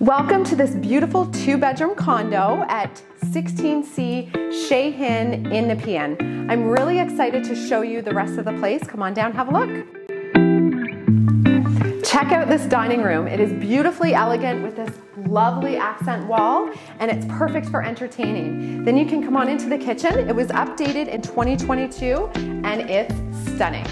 Welcome to this beautiful two bedroom condo at 16C Shehyn in Nepean. I'm really excited to show you the rest of the place. Come on down, have a look. Check out this dining room. It is beautifully elegant with this lovely accent wall and it's perfect for entertaining. Then you can come on into the kitchen. It was updated in 2022 and it's stunning.